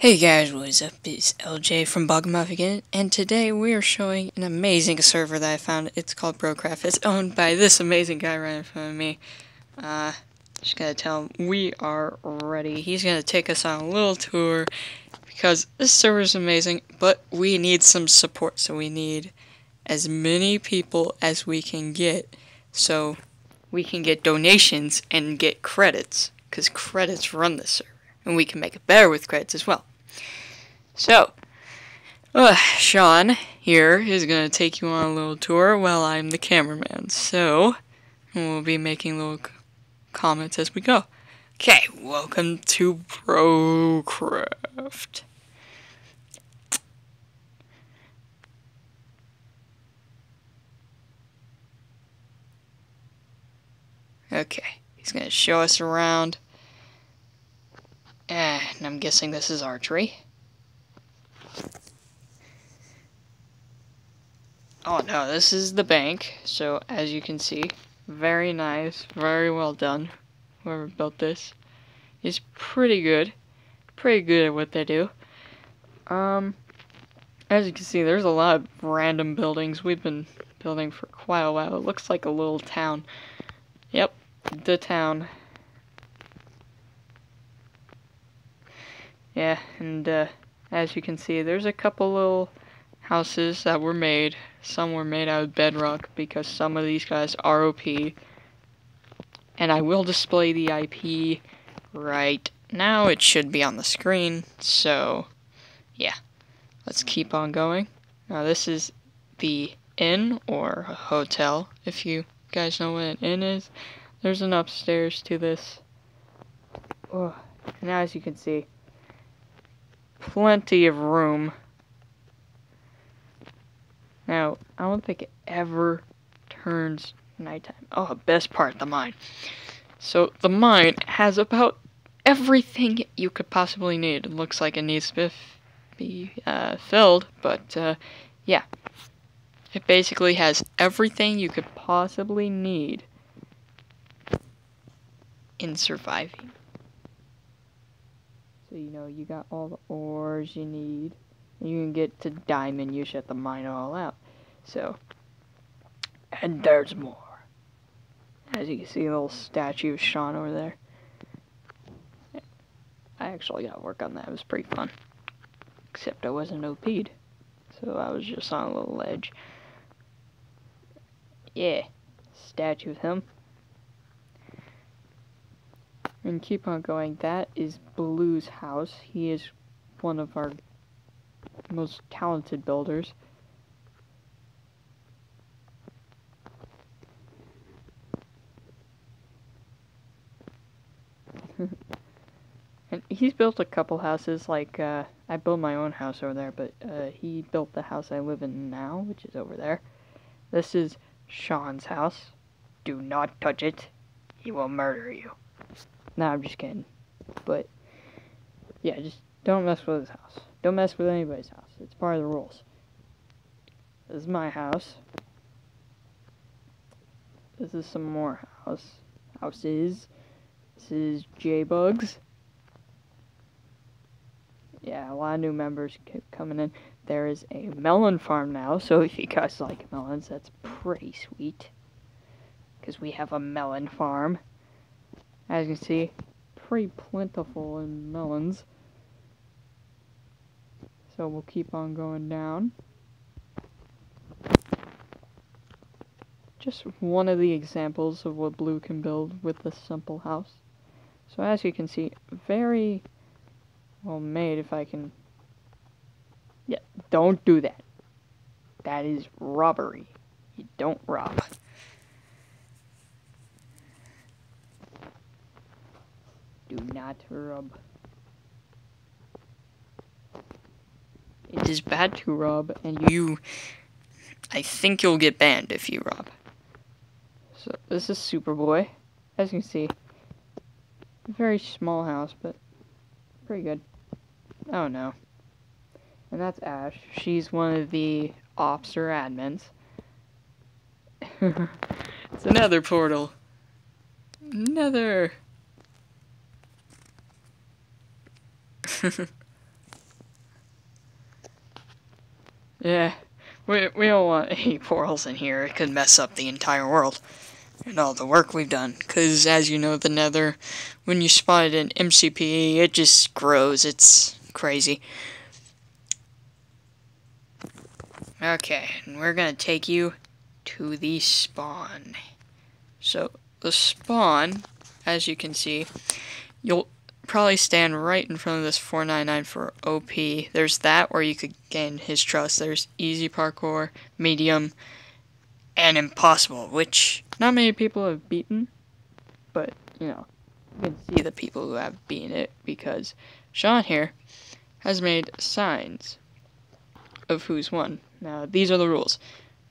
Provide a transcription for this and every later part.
Hey guys, what is up? It's LJ from Bogmuff again, and today we are showing an amazing server that I found. It's called Brocraft. It's owned by this amazing guy right in front of me. Uh, just gonna tell him we are ready. He's gonna take us on a little tour because this server is amazing, but we need some support, so we need as many people as we can get so we can get donations and get credits because credits run this server and we can make it better with credits as well. So, uh, Shawn here is going to take you on a little tour while I'm the cameraman. So, we'll be making little comments as we go. Okay, welcome to Brocraft. Okay, he's going to show us around. And I'm guessing this is archery. Oh no, this is the bank. So as you can see, very nice, very well done. Whoever built this is pretty good. Pretty good at what they do. Um, as you can see, there's a lot of random buildings we've been building for quite a while. It looks like a little town. Yep, the town. Yeah, and uh, as you can see, there's a couple little houses that were made. Some were made out of bedrock because some of these guys are OP. And I will display the IP right now. It should be on the screen. So, yeah. Let's keep on going. Now this is the inn or hotel, if you guys know what an inn is. There's an upstairs to this. Oh, and as you can see, plenty of room. Now, I don't think it ever turns nighttime. Oh, best part, the mine. So, the mine has about everything you could possibly need. It looks like it needs to be uh, filled, but uh, yeah. It basically has everything you could possibly need in surviving. So, you know, you got all the ores you need. You can get to diamond, you shut the mine all out. So, and there's more. As you can see, a little statue of Shawn over there. I actually got to work on that. It was pretty fun. Except I wasn't OP'd. So I was just on a little ledge. Yeah. Statue of him and keep on going. That is Blue's house. He is one of our most talented builders. and he's built a couple houses, like, uh, I built my own house over there, but, uh, he built the house I live in now, which is over there. This is Shawn's house. Do not touch it. He will murder you. No, I'm just kidding. But, yeah, just don't mess with his house. Don't mess with anybody's house. It's part of the rules. This is my house. This is some more house houses. This is J-Bugs. Yeah, a lot of new members keep coming in. There is a melon farm now, so if you guys like melons, that's pretty sweet. Because we have a melon farm. As you can see, pretty plentiful in melons. So we'll keep on going down. Just one of the examples of what Blue can build with this simple house. So as you can see, very well made if I can... Yeah, don't do that. That is robbery. You don't rob. Do not rob. It is bad to rob, and you... I think you'll get banned if you rob. So, this is Superboy. As you can see, very small house, but pretty good. Oh no. And that's Ash. She's one of the or admins. it's another portal. Another. Yeah, we, we don't want any portals in here. It could mess up the entire world and all the work we've done. Because, as you know, the nether, when you spawn it in MCPE, it just grows. It's crazy. Okay, and we're going to take you to the spawn. So, the spawn, as you can see, you'll probably stand right in front of this 499 for OP. There's that where you could gain his trust. There's easy parkour, medium, and impossible, which not many people have beaten, but you know, you can see the people who have beaten it because Shawn here has made signs of who's won. Now, these are the rules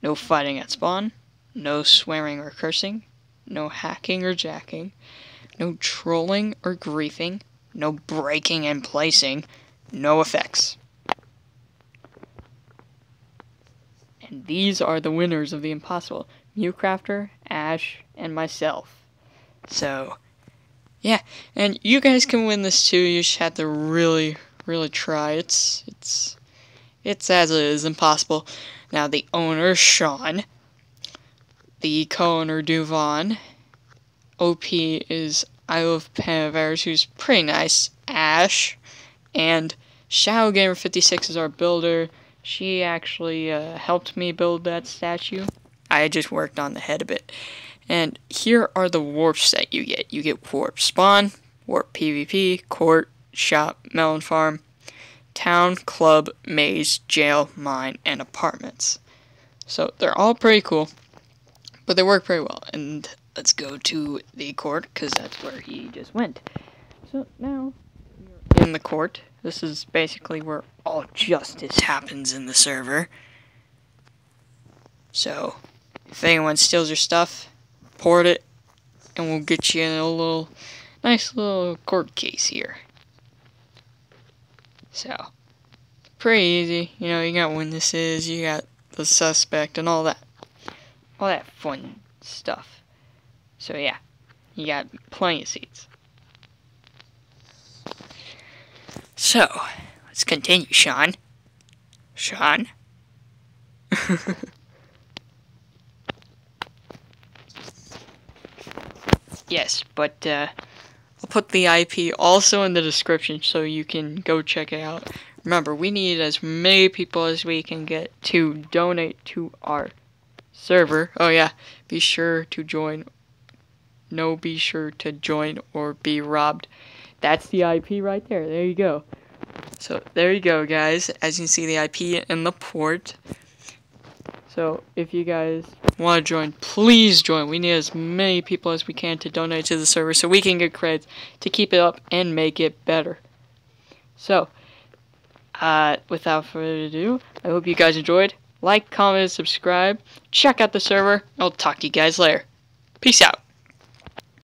no fighting at spawn, no swearing or cursing, no hacking or jacking, no trolling or griefing, no breaking and placing, no effects. And these are the winners of the impossible. Mewcrafter, Ash, and myself. So, yeah, and you guys can win this too. You just have to really, really try. It's, it's, it's as it is impossible. Now the owner, Shawn, the co-owner, Duvon, OP is I Love Panavers, who's pretty nice, Ash, and Shadow Gamer 56 is our builder. She actually uh, helped me build that statue. I just worked on the head a bit. And here are the warps that you get. You get warp spawn, warp PvP, court, shop, melon farm, town, club, maze, jail, mine, and apartments. So they're all pretty cool, but they work pretty well. And let's go to the court because that's where he just went. So now we're in the court. This is basically where all justice happens in the server. So, if anyone steals your stuff, report it, and we'll get you in a little, nice little court case here. So, pretty easy. You know, you got witnesses, you got the suspect, and all that. All that fun stuff. So, yeah, you got plenty of seats. So, let's continue, Shawn. Shawn? yes, but uh, I'll put the IP also in the description so you can go check it out. Remember, we need as many people as we can get to donate to our server. Oh yeah, be sure to join. No, be sure to join or be robbed. That's the IP right there. There you go. So there you go, guys. As you can see, the IP and the port. So if you guys want to join, please join. We need as many people as we can to donate to the server so we can get credits to keep it up and make it better. So, uh, without further ado, I hope you guys enjoyed. Like, comment, subscribe. Check out the server. I'll talk to you guys later. Peace out.